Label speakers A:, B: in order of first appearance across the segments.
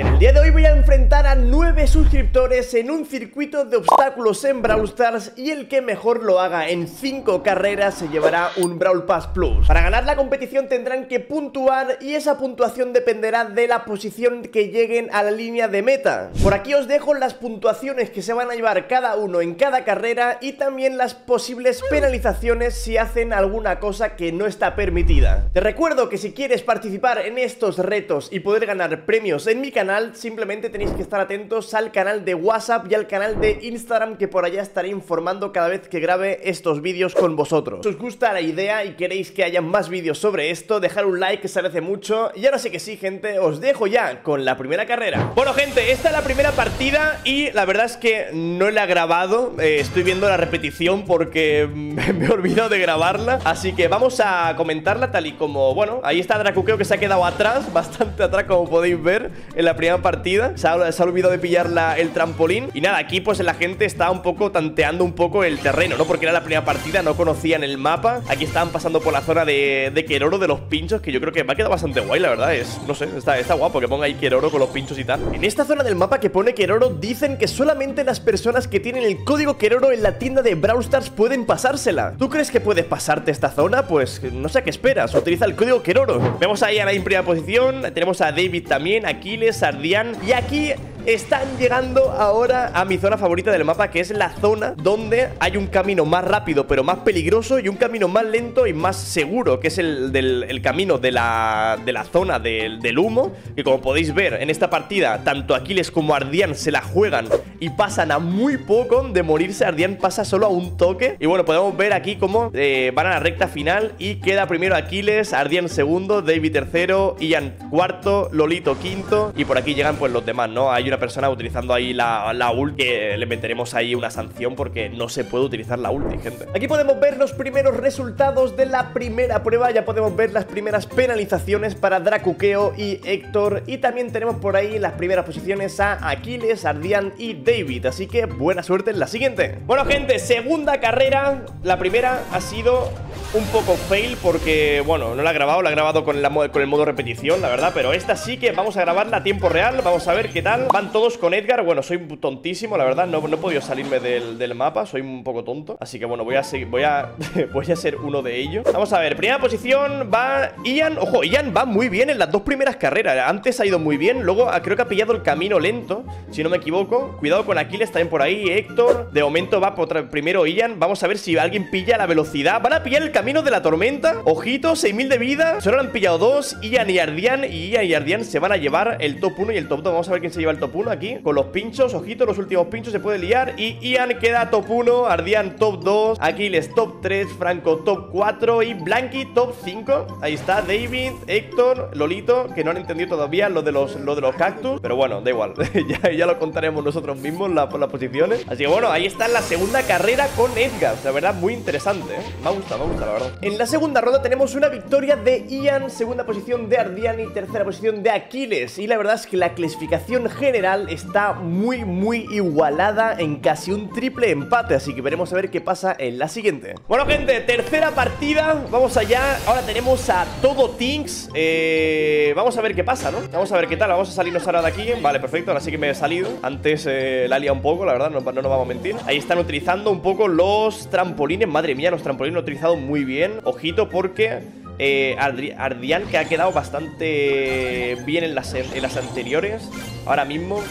A: En el día de hoy voy a enfrentar a 9 suscriptores en un circuito de obstáculos en Brawl Stars y el que mejor lo haga en 5 carreras se llevará un Brawl Pass Plus. Para ganar la competición tendrán que puntuar y esa puntuación dependerá de la posición que lleguen a la línea de meta. Por aquí os dejo las puntuaciones que se van a llevar cada uno en cada carrera y también las posibles penalizaciones si hacen alguna cosa que no está permitida. Te recuerdo que si quieres participar en estos retos y poder ganar premios en mi canal, simplemente tenéis que estar atentos al canal de WhatsApp y al canal de Instagram que por allá estaré informando cada vez que grabe estos vídeos con vosotros. Si os gusta la idea y queréis que haya más vídeos sobre esto, dejar un like que se agradece mucho. Y ahora sí que sí, gente, os dejo ya con la primera carrera. Bueno, gente, esta es la primera partida y la verdad es que no la he grabado. Eh, estoy viendo la repetición porque me he olvidado de grabarla. Así que vamos a comentarla tal y como, bueno, ahí está Dracuqueo que se ha quedado atrás, bastante atrás como podéis ver en la primera partida Se ha, olvidado de pillar el trampolín. Y nada, aquí pues la gente está un poco tanteando un poco el terreno, ¿no? Porque era la primera partida, no conocían el mapa. Aquí estaban pasando por la zona de, de Keroro, de los pinchos Que yo creo que va a quedar bastante guay, la verdad. Es, No sé, está, guapo que ponga ahí Keroro con los pinchos y tal. En esta zona del mapa que pone Keroro Dicen que solamente las personas que tienen el código Keroro en la tienda de Brawl Stars pueden pasársela. ¿Tú crees que puedes pasarte esta zona? Pues no sé qué esperas, utiliza el código Keroro Vemos ahí a la en primera posición Tenemos a David también, Aquiles, Sardian Y aquí están llegando ahora a mi zona favorita del mapa, que es la zona donde hay un camino más rápido, pero más peligroso, y un camino más lento y más seguro, que es el, del, camino de la, de la zona del, del, humo, que como podéis ver en esta partida, tanto Aquiles como Ardian se la juegan y pasan a muy poco de morirse, Ardian pasa solo a un toque, y bueno, podemos ver aquí cómo eh, van a la recta final y queda primero Aquiles, Ardian segundo, David tercero, Ian cuarto, Lolito quinto, y por aquí llegan pues los demás, ¿no? Hay una persona utilizando ahí la, la ult Que le meteremos ahí una sanción porque no se puede utilizar la ulti, gente. Aquí podemos ver los primeros resultados de la primera prueba. Ya podemos ver las primeras penalizaciones para Dracukeo y Héctor. Y también tenemos por ahí las primeras posiciones a Aquiles, Ardian y David. Así que buena suerte en la siguiente. Bueno, gente, segunda carrera. La primera ha sido un poco fail porque, bueno, no la he grabado, la he grabado con, con el modo repetición, la verdad. Pero esta sí que vamos a grabarla a tiempo real, vamos a ver qué tal Todos con Edgar, bueno, soy tontísimo, la verdad No, no he podido salirme del, mapa, soy un poco tonto. Así que bueno, voy a seguir, voy a, voy a ser uno de ellos. Vamos a ver, primera posición va Ian, ojo, Ian va muy bien en las dos primeras carreras. Antes ha ido muy bien, luego creo que ha pillado el camino lento Si no me equivoco, cuidado con Aquiles también por ahí Héctor, de momento va por primero Ian. Vamos a ver si alguien pilla la velocidad. Van a pillar el camino de la tormenta. Ojito, 6000 de vida. Solo han pillado dos Ian y Ardian Y Ian y Ardian se van a llevar el top 1 y el top 2 Vamos a ver quién se lleva el top 1 aquí Con los pinchos, ojito, los últimos pinchos se puede liar. Y Ian queda top 1 Ardian top 2 Aquiles top 3 Franco top 4 Y Blanky top 5 Ahí está David, Héctor, Lolito Que no han entendido todavía lo de los, lo de los cactus Pero bueno, da igual. Ya, ya, lo contaremos nosotros mismos la, las posiciones. Así que bueno, ahí está la segunda carrera con Edgar. La verdad, muy interesante, ¿eh? Me gusta, me gusta, la verdad. En la segunda ronda tenemos una victoria de Ian, segunda posición de Ardian y tercera posición de Aquiles. Y la verdad es que la clasificación general está muy, muy igualada en casi un triple empate. Así que veremos a ver qué pasa en la siguiente. Bueno, gente, tercera partida. Vamos allá. Ahora tenemos a todo Tinks. Eh, vamos a ver qué pasa, ¿no? Vamos a ver qué tal. Vamos a salirnos ahora de aquí. Vale, perfecto. Ahora sí que me he salido. Antes eh, la lia un poco, la verdad. No, no nos vamos a mentir. Ahí están utilizando un poco los trampolines. Madre mía, los trampolines lo han utilizado muy bien. Ojito porque eh, Ardian que ha quedado bastante bien en las, en las anteriores. Ahora mismo...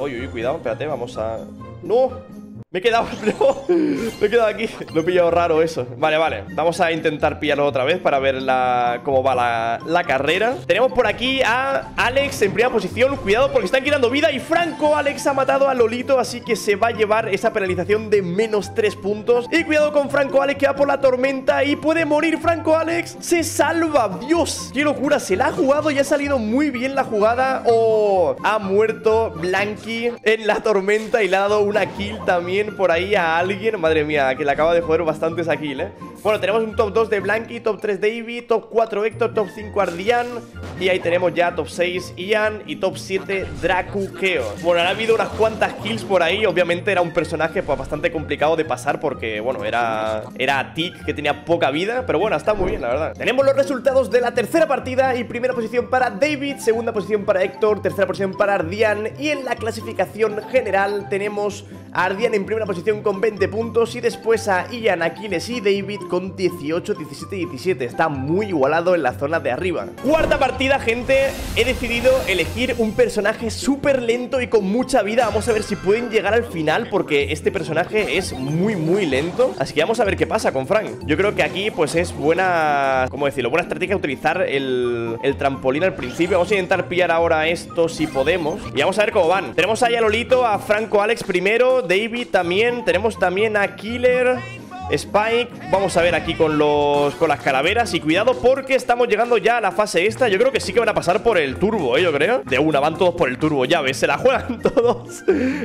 A: Uy, uy, cuidado, espérate, vamos a... ¡No! Me he quedado, me he quedado aquí. Lo he pillado raro eso. Vale, vale, vamos a intentar pillarlo otra vez Para ver la, cómo va la, la, carrera. Tenemos por aquí a Alex en primera posición. Cuidado porque están quitando vida. Y Franco, Alex ha matado a Lolito Así que se va a llevar esa penalización de menos 3 puntos. Y cuidado con Franco Alex que va por la tormenta Y puede morir. Franco Alex Se salva, Dios, qué locura. Se la ha jugado y ha salido muy bien la jugada. Oh, ha muerto Blanky en la tormenta Y le ha dado una kill también por ahí a alguien Madre mía, que le acaba de joder bastantes aquí, ¿eh? Bueno, tenemos un top 2 de Blanky, top 3 Davy, top 4 Héctor, top 5 Ardian Y ahí tenemos ya top 6 Ian y top 7 Dracu Chaos Bueno, ha habido unas cuantas kills por ahí Obviamente era un personaje pues, bastante complicado de pasar Porque, bueno, era, era Tick que tenía poca vida Pero bueno, está muy bien, la verdad. Tenemos los resultados de la tercera partida Y primera posición para David, segunda posición para Héctor Tercera posición para Ardian Y en la clasificación general tenemos a Ardian en primera posición con 20 puntos Y después a Ian, Aquiles y David con 18, 17 y 17 Está muy igualado en la zona de arriba. Cuarta partida, gente. He decidido elegir un personaje súper lento y con mucha vida. Vamos a ver si pueden llegar al final Porque este personaje es muy, muy lento. Así que vamos a ver qué pasa con Frank. Yo creo que aquí pues es buena, ¿cómo decirlo? Buena estrategia utilizar el, el trampolín al principio. Vamos a intentar pillar ahora esto si podemos. Y vamos a ver cómo van. Tenemos ahí a Lolito, a Franco Alex primero David también, tenemos también a Killer Spike, vamos a ver aquí con los con las calaveras Y cuidado porque estamos llegando ya a la fase esta. Yo creo que sí que van a pasar por el turbo, ¿eh? Yo creo. De una, van todos por el turbo, ya ves, se la juegan todos.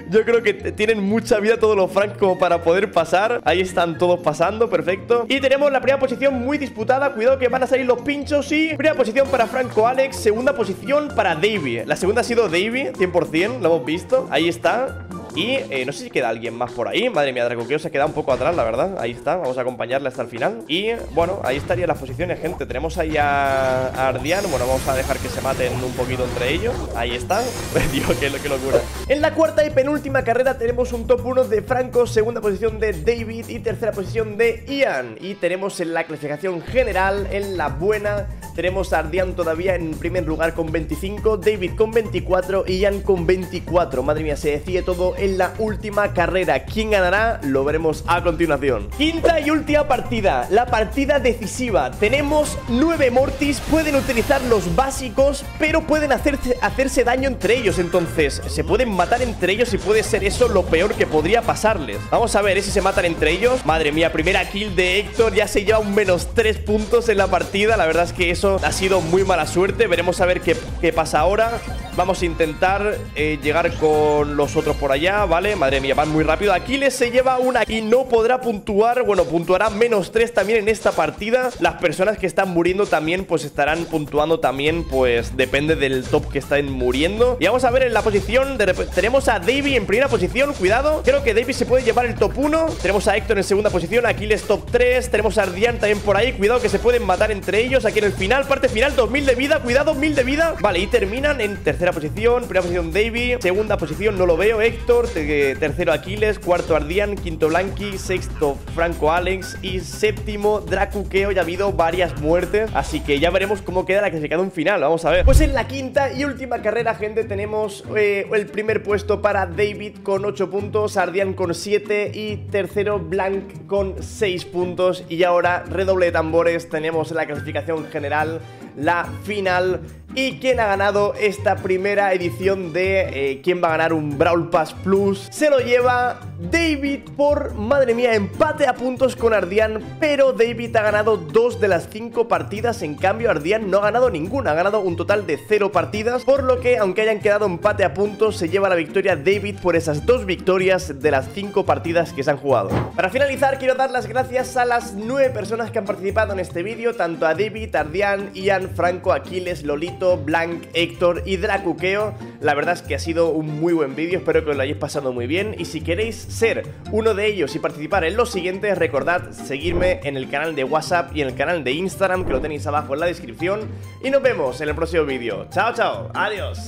A: Yo creo que tienen mucha vida todos los Frank como para poder pasar. Ahí están todos pasando, perfecto. Y tenemos la primera posición muy disputada. Cuidado que van a salir los pinchos y Primera posición para Franco Alex, segunda posición para Davy. La segunda ha sido Davy, 100%, lo hemos visto. Ahí está y eh, no sé si queda alguien más por ahí. Madre mía, Dracoqueo se ha quedado un poco atrás, la verdad. Ahí está, vamos a acompañarle hasta el final. Y bueno, ahí estarían las posiciones, gente. Tenemos ahí a, Ardian. Bueno, vamos a dejar que se maten un poquito entre ellos. Ahí está. Dios, qué, qué locura. En la cuarta y penúltima carrera tenemos un top 1 de Franco Segunda posición de David Y tercera posición de Ian. Y tenemos en la clasificación general En la buena tenemos a Ardian todavía en primer lugar con 25 David con 24 y Ian con 24 Madre mía, se decide todo en la última carrera. ¿Quién ganará? Lo veremos a continuación. Quinta y última partida La partida decisiva. Tenemos 9 Mortis Pueden utilizar los básicos Pero pueden hacerse, hacerse daño entre ellos. Entonces, se pueden matar entre ellos Y puede ser eso lo peor que podría pasarles. Vamos a ver si se matan entre ellos Madre mía, primera kill de Héctor Ya se lleva un menos 3 puntos en la partida. La verdad es que eso ha sido muy mala suerte. Veremos a ver qué, qué pasa ahora. Vamos a intentar eh, llegar con los otros por allá, ¿vale? Madre mía, van muy rápido. Aquiles se lleva una y no podrá puntuar. Bueno, puntuará menos 3 también en esta partida. Las personas que están muriendo también Pues estarán puntuando también Pues depende del top que estén muriendo. Y vamos a ver en la posición Tenemos a Davy en primera posición, cuidado. Creo que Davy se puede llevar el top 1 Tenemos a Héctor en segunda posición, Aquiles top 3 Tenemos a Ardian también por ahí, cuidado que se pueden matar entre ellos. Aquí en el final, parte final, 2000 de vida Cuidado, 1000 de vida. Vale, y terminan en tercera posición, primera posición Davy, segunda posición no lo veo, Héctor, tercero Aquiles, cuarto Ardian, quinto Blanqui, sexto Franco Alex y séptimo Dracuqueo, ya ha habido varias muertes, así que ya veremos cómo queda la clasificación final, vamos a ver. Pues en la quinta y última carrera, gente, tenemos eh, el primer puesto para David con 8 puntos, Ardian con 7 y tercero Blanc con 6 puntos y ahora redoble de tambores, tenemos la clasificación general, la final ¿Y quién ha ganado esta primera edición de eh, quién va a ganar un Brawl Pass Plus? Se lo lleva David por, madre mía, empate a puntos con Ardian Pero David ha ganado dos de las cinco partidas En cambio Ardian no ha ganado ninguna Ha ganado un total de cero partidas Por lo que, aunque hayan quedado empate a puntos Se lleva la victoria David por esas dos victorias De las cinco partidas que se han jugado Para finalizar, quiero dar las gracias a las nueve personas que han participado en este vídeo Tanto a David, Ardian, Ian, Franco, Aquiles, Lolito Blank, Héctor y Dracuqueo. La verdad es que ha sido un muy buen vídeo, espero que os lo hayáis pasado muy bien. Y si queréis ser uno de ellos y participar en los siguientes, recordad seguirme en el canal de WhatsApp y en el canal de Instagram, que lo tenéis abajo en la descripción. Y nos vemos en el próximo vídeo. Chao, chao, adiós.